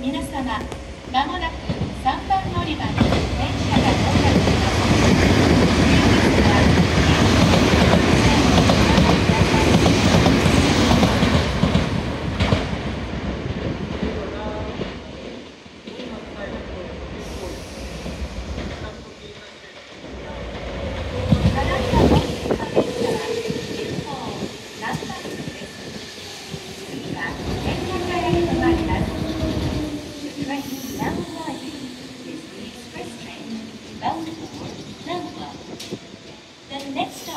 皆様まもなく next